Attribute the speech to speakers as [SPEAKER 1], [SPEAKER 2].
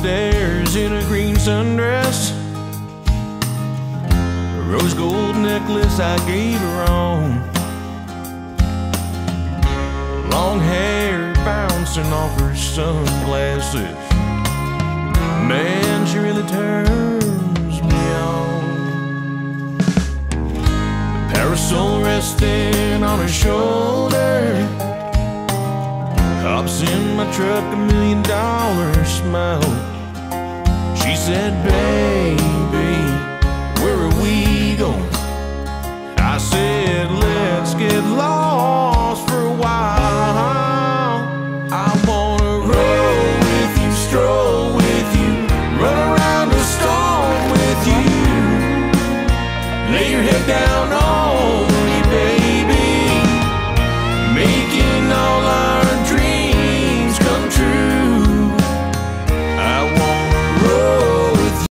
[SPEAKER 1] stairs in a green sundress. A rose gold necklace I gave her on. Long hair bouncing off her sunglasses. Man, she really turns me on. The parasol resting on her shoulder. Hops in my truck, a million dollar smile. She said, Baby, where are we going? I said, Let's get lost for a while. I wanna roll with you, stroll with you, run around the storm with you. Lay your head down